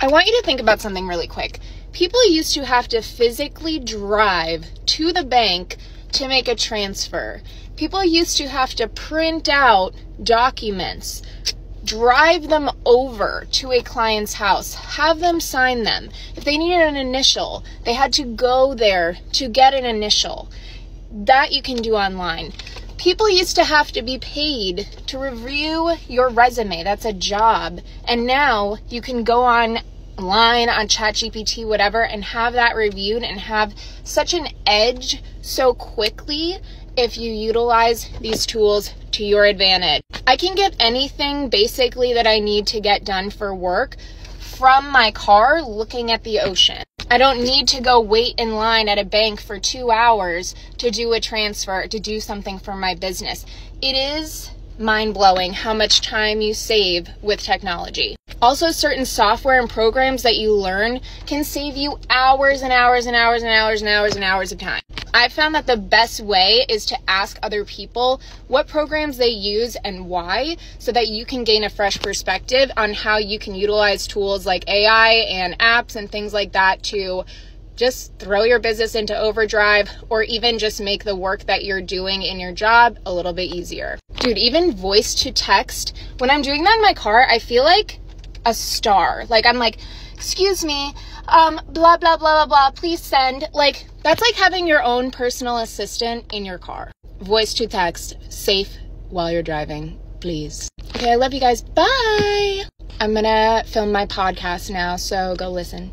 I want you to think about something really quick. People used to have to physically drive to the bank to make a transfer. People used to have to print out documents, drive them over to a client's house, have them sign them. If they needed an initial, they had to go there to get an initial. That you can do online. People used to have to be paid to review your resume. That's a job. And now you can go online on ChatGPT, whatever, and have that reviewed and have such an edge so quickly if you utilize these tools to your advantage. I can get anything basically that I need to get done for work from my car looking at the ocean. I don't need to go wait in line at a bank for two hours to do a transfer, to do something for my business. It is mind blowing how much time you save with technology. Also, certain software and programs that you learn can save you hours and hours and hours and hours and hours and hours of time. I found that the best way is to ask other people what programs they use and why so that you can gain a fresh perspective on how you can utilize tools like AI and apps and things like that to just throw your business into overdrive or even just make the work that you're doing in your job a little bit easier. Dude, even voice to text, when I'm doing that in my car, I feel like a star. Like I'm like, excuse me, um, blah, blah, blah, blah, blah, please send. Like, that's like having your own personal assistant in your car. Voice to text, safe while you're driving, please. Okay, I love you guys. Bye. I'm gonna film my podcast now, so go listen.